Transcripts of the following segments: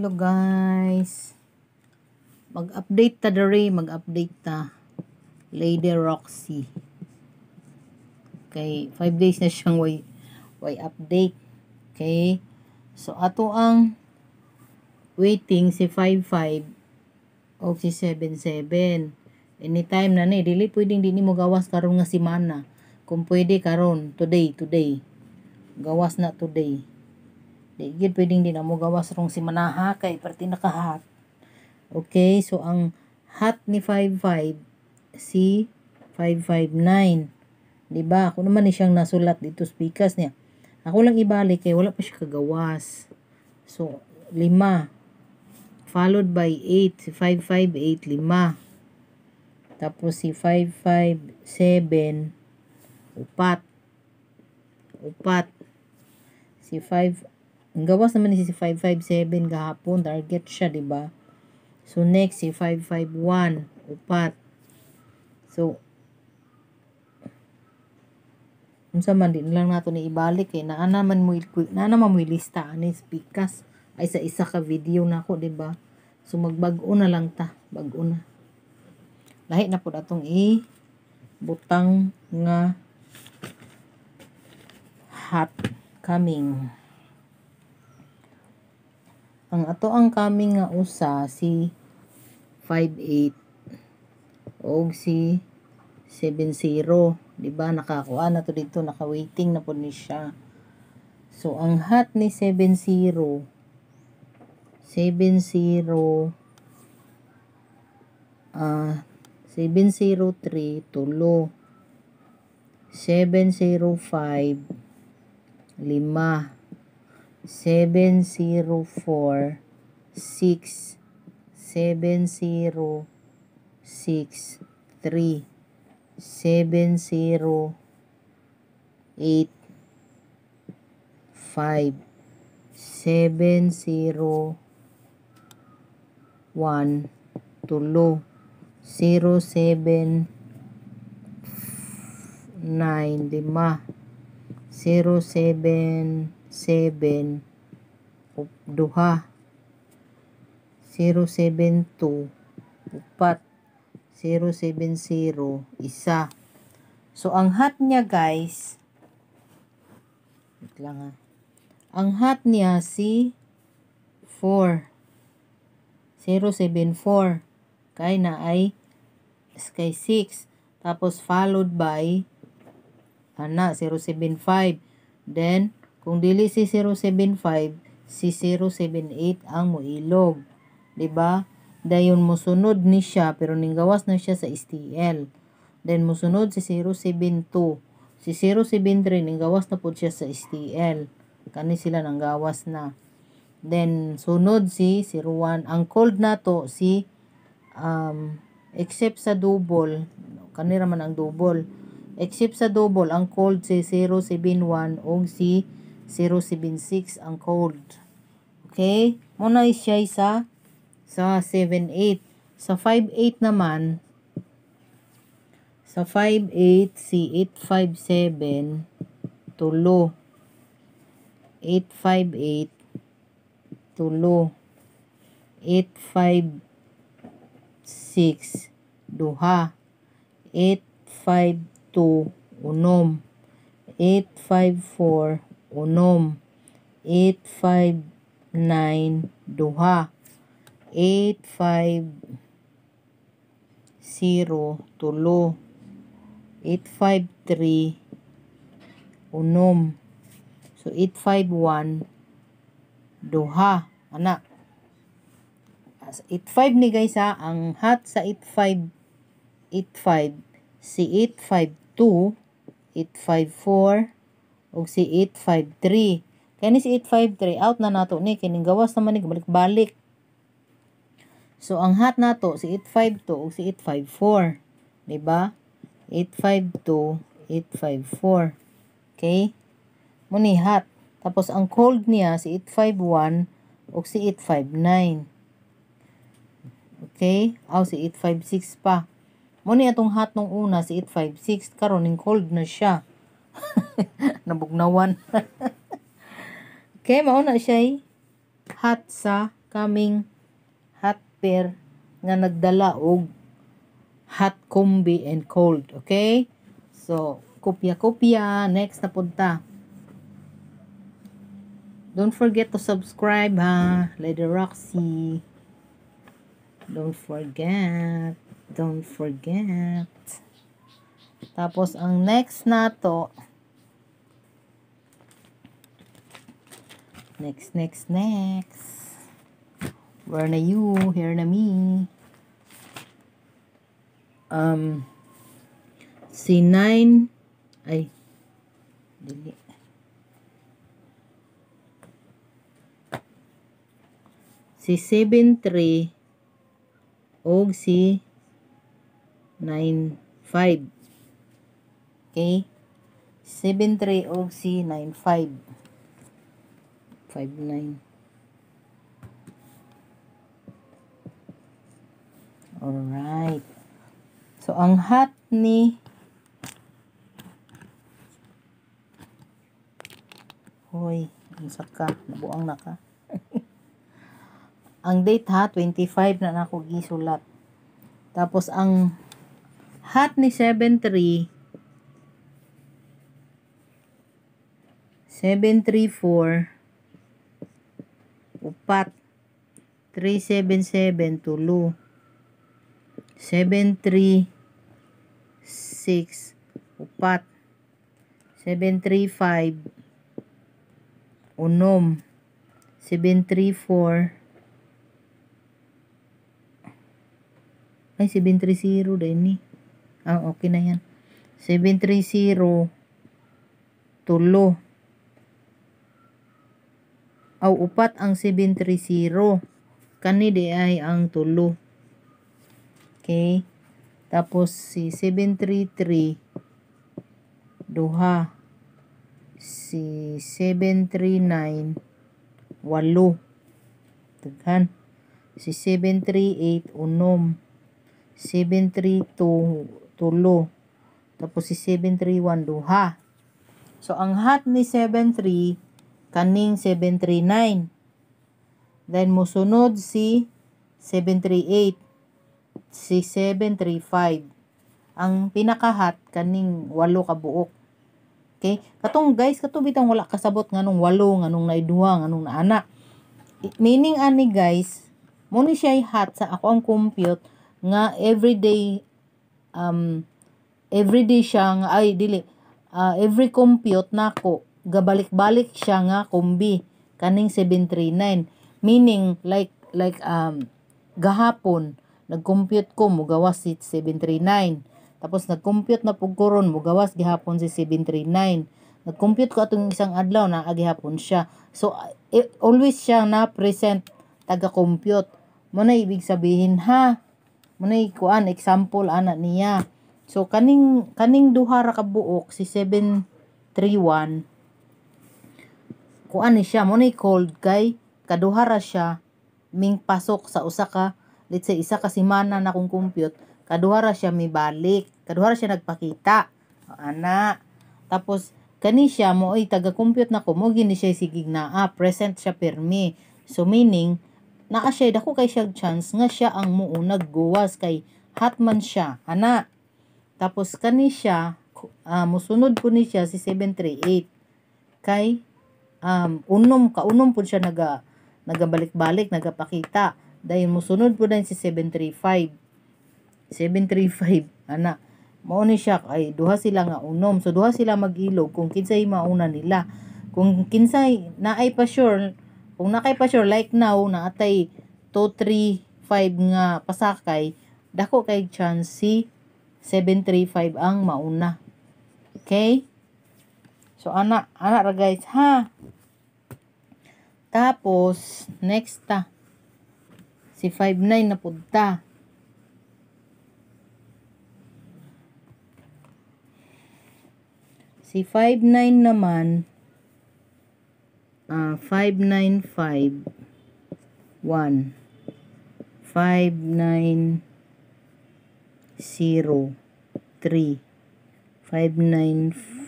Hello guys. Mag-update ta dere, mag-update ta. Lady Roxy. Okay, 5 days na siyang way way update. Okay? So ato ang waiting si 55 o si 77. Anytime na ni, dili pwedeng di mo gawas karon nga semana. Kung pwede karon, today, today. Gawas na today. Di gid pwedeng di na mo gawas rong semana ha kay perti nakahat. Okay, so ang hot ni 55 si 559. Di ba? Ako naman ni siyang nasulat dito speakers niya. Ako lang ibalik kay wala pa siya kagawas. So, lima. Followed by 8. Si 558, lima. Tapos si 557, upat. Upat. Si 5, ang gawas naman si 557 gahapon, target siya, di ba? So, next, si 551, upat. So, unsa man din lang nato ni ibalik kay naa naman mo naa naman mo lista ani speakers ay sa isa ka video nako di ba so magbag-o na lang ta bag-o na lahi na pud atong i butang nga hot coming ang ato ang coming nga usa si 58 og si 70 di ba? Nakakuha na to dito. Naka-waiting na po ni siya. So ang hot ni 70 70 ah 703 tulo. 705 lima 704 6 706 3 seven zero eight five seven zero one tulo zero seven nine lima zero seven seven duha zero seven two upat 070, isa. So, ang hat niya, guys, wait lang ha. Ang hat niya, si 4. 074. Kaya na ay sky 6. Tapos, followed by, ana, 075. Then, kung dili si 075, si 078 ang muilog. 'di ba? Dayon mosunod ni siya pero ning gawas na siya sa STL. Then mosunod si 072. Si 073 ning gawas na pud siya sa STL. Kani sila nang gawas na. Then sunod si 01. Ang cold nato si um except sa double, kani man ang double. Except sa double, ang cold si 071 o si 076 ang cold. Okay? Muna siya sa sa 7-8. Sa 5-8 naman, sa 5-8, si 8-5-7, tulo. 8-5-8, tulo. 8-5-6, duha. 8-5-2, unom. 8-5-4, unom. 8-5-9, duha. 850 tulo. 853 unom. So 851 duha. Anak 85 ni guys ha ang hat sa 85 85 si 852 854 ug si 853 kani si 853 out na nato ni kining gawas naman ni balik-balik So, ang hat nato si 852 o si 854. Diba? 852, 854. Okay? Muni hat. Tapos, ang cold niya si 851 o si 859. Okay? Aw, si 856 pa. Muni atong hat nung una si 856. Karon ning cold na siya. Nabugnawan. okay, mauna siya hot sa coming hot pair nga nagdala og hot combi and cold. Okay? So, kopya-kopya. Next na punta. Don't forget to subscribe ha. Lady Roxy. Don't forget. Don't forget. Tapos, ang next na to. Next, next, next. Where na you? Here na me. Um, si 9 ay dili si 73 og si 95 okay 73 og si 95 59 Alright. So, ang hat ni Hoy, ang saka, nabuang na ka. ang date ha, 25 na nako gisulat. Tapos ang hat ni 73 734 upat. 377 tulo 736 upat. 735 unom. 734 ay 730 din ni. Ah okay na yan. 730 tulo aw upat ang 730 kani di ay ang tulo. Okay? Tapos si 733 duha. Si 739 walo. Daghan. Si 738 unom. 732 tulo. Tapos si 731 duha. So ang hat ni 73 kaning 739 then musunod si 738 si 735 ang pinakahat kaning walo ka buok Okay? Katong guys, katong bitang wala kasabot nganong walo, nganong naiduha, nganong naana. Meaning ani guys, mo ni siya hat sa ako ang compute nga everyday um everyday siya nga ay dili uh, every compute nako gabalik-balik siya nga kombi kaning 739 meaning like like um gahapon nag-compute ko mo gawas si 739 tapos nag-compute na pug koron mo gawas gihapon si 739. Nag-compute ko atong isang adlaw na agihapon siya. So it, always siya na present taga-compute. Mo na ibig sabihin ha. Mo na kuan example ana niya. So kaning kaning duha ra ka buok si 731 kuan ni siya mo na cold kay kaduha ra siya ming pasok sa usa ka let's say isa ka semana na kung compute kaduha ra siya mibalik kaduha ra siya nagpakita. Ana. Tapos kani siya mo ay taga compute na ko. Mo gini siya sigig na ah, present siya permi. So meaning naa siya dako kay siya chance nga siya ang muunag guwas kay hatman siya ana. Tapos kani siya uh, musunod ko ni siya si 738 kay um, unom ka unom pud siya naga nagabalik-balik nagapakita. Dahil musunod po din si 735 735 ana. Mao ni siya ay duha sila nga unom. So duha sila magilog kung kinsay mauna nila. Kung kinsay naay pa sure kung nakay pa sure like now na atay 235 nga pasakay dako kay chance si 735 ang mauna. Okay so ana ana ra guys ha? Tapos next ta. Si 59 na punta Si 59 naman, uh, 595, 1, 590, 3, 591,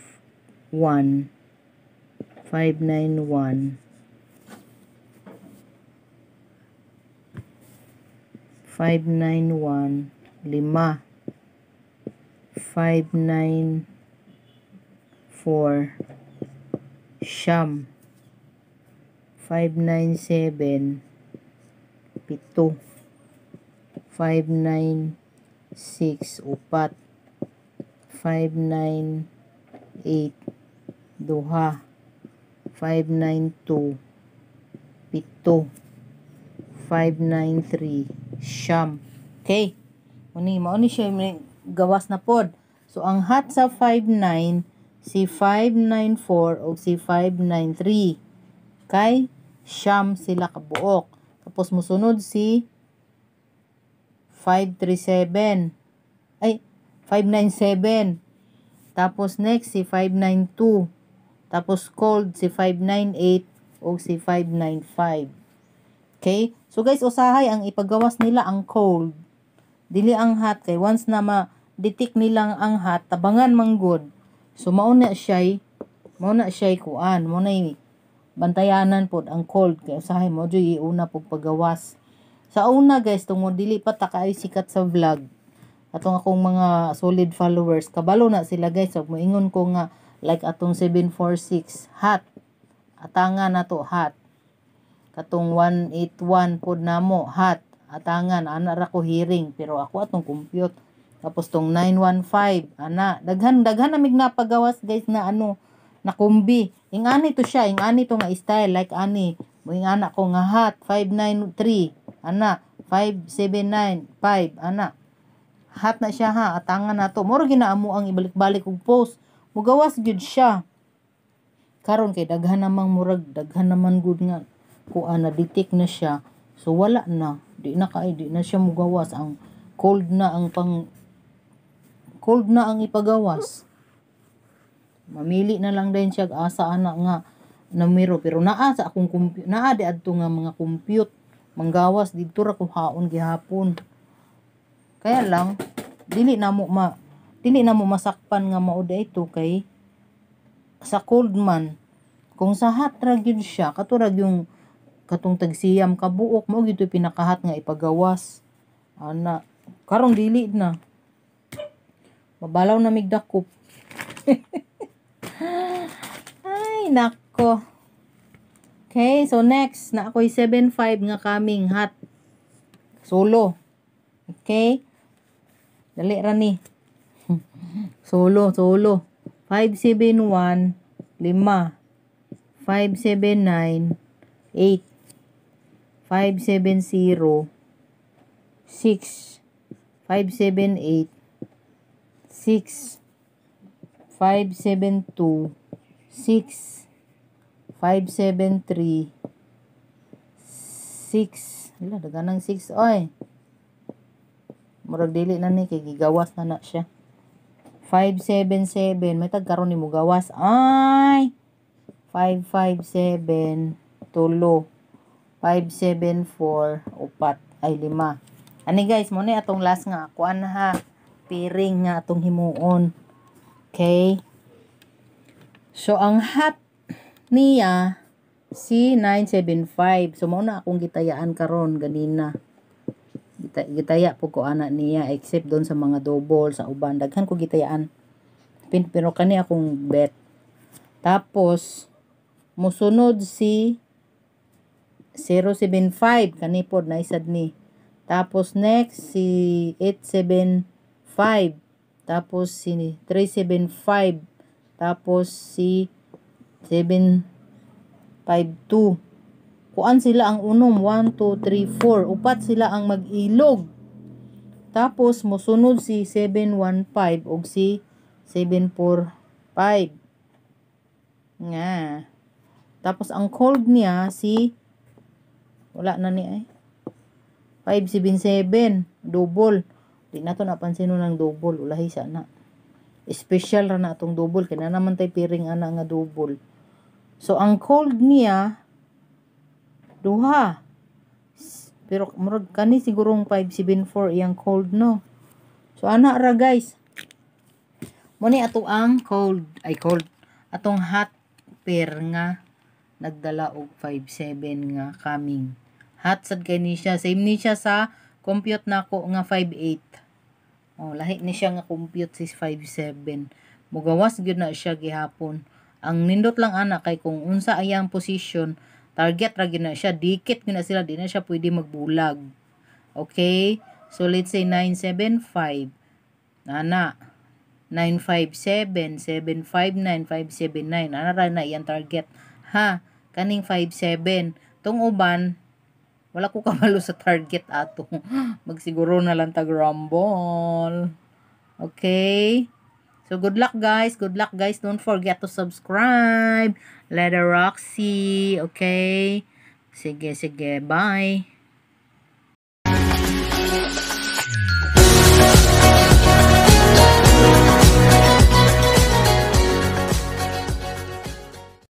591, 591 lima 594 siyam 597 pito 596 upat 598 duha 592 pito 593 siyam okay Muni, mao ni siya gawas na pod. So, ang hat sa 59, si 594 o si 593. Kay, siyam sila kabuok. Tapos, musunod si 537. Ay, 597. Tapos, next si 592. Tapos, cold si 598 o si 595. Okay? So, guys, usahay ang ipagawas nila ang cold. Dili ang hot. Kay once na ma-detect nilang ang hot tabangan manggod so mao na siya mao na siya kuan. Mao na bantayanan pod ang cold. Kay usahay mo joy una pug pagawas. Sa una guys tungod dili pa ta kay sikat sa vlog. Atong akong mga solid followers kabalo na sila guys. So moingon ko nga like atong 746 hot. Atangan na to hot. Katong 181 pod namo hot. Atangan ana ra ko hearing pero ako atong compute. Tapos tong 915 ana. Daghan daghan namig napagawas guys na ano na kumbi ingani to siya ingani to nga style like ani. Mo ingana ko nga hot 593 ana. 5795 ana. Hot na siya ha. Atangan na to. Moro ginaamo ang ibalik-balik og post mugawas gyud siya. Karon kay daghan namang murag daghan naman gud nga kuan na detect na siya. So wala na. Di na kay di na siya mugawas. Ang cold na ang pang cold na ang ipagawas. Mamili na lang din siya. Asa ana nga numero. Pero naa sa akong compute naa di adto nga mga compute. Manggawas didto ra ko haon gihapon. Kaya lang dili na mo ma dili na mo masakpan nga mao ito kay sa cold man. Kung sa hot ra siya katurag yung katong tagsiyam kabuok mo gito pinakahat nga ipagawas. Ana karon dili na. Mabalaw na migdakop ay nako. Okay so next na ako'y 7.5 nga kaming hot. Solo. Okay? Dali ra ni solo solo. 571 5 579 8 570 6 578 6 572 6 573 6 Wala, daganang 6 oy. Murag dili na ni kay gigawas na na siya 577 may tagkaroon ni mo gawas. Ay! 557 tulo. 574 upat. Ay lima. Ani guys mo ni atong last nga. Kuan ha? Piring nga atong himuon. Okay? So ang hat niya si 975 so mao na akong gitayaan karon ganina Gita, gitaya po ko ana niya except doon sa mga double sa uban daghan ko gitayaan Pin, pero kani akong bet tapos musunod si 075 kanipod na isad ni. Tapos next si 875. Tapos si 375. Tapos si 752. Kuan sila ang unom 1 2 3 4. Upat sila ang mag-ilog. Tapos mosunod si 715 ug si 745. Nga. Tapos ang cold niya si wala na ni ay. 577. Double. Di na to napansin ng double. Ulahi sa na. Special ra na itong double. Kaya na naman tayo piring ana nga double. So, ang cold niya, duha. Pero, murag kani sigurong 574 iyang cold, no? So, ana ra guys. Muni ato ang cold, ay cold, atong hot pair nga nagdala og 57 nga coming hot sad kay ni siya same ni siya sa compute na ko nga 5.8. Oh, lahi ni siya nga compute si 5.7. Mugawas gyud na siya gihapon. Ang nindot lang ana kay kung unsa ayang position, target ra gyud na siya, dikit gyud na sila, di na siya pwede magbulag. Okay? So let's say 975. Ana 957, 759, 579. Ana ra na iyang target. Ha, kaning 57. Tong uban, wala ko kamalo sa target ato. Magsiguro na lang tag rumble. Okay? So, good luck guys. Good luck guys. Don't forget to subscribe. Letter Roxy. Okay? Sige, sige. Bye.